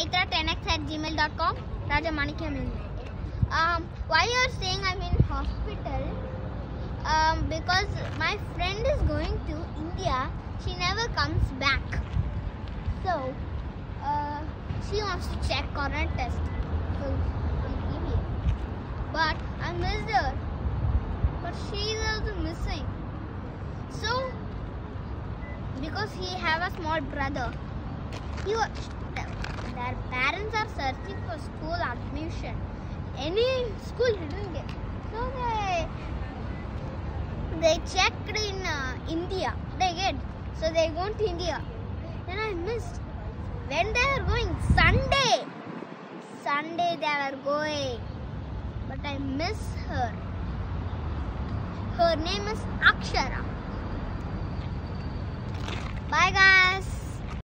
is Ten- netra10x at gmail.com. Um, why you are saying I'm in hospital? Um, because my friend is going to India. She never comes back. So, uh, she wants to check test. We give it. But I missed her. But she is also missing. So, because he have a small brother, he was, their parents are searching for school admission. Any school didn't get. So they they checked in uh, India. They get. So they go to India. Then I missed. When they were going Sunday. Sunday they were going. But I miss her. Her name is Akshara.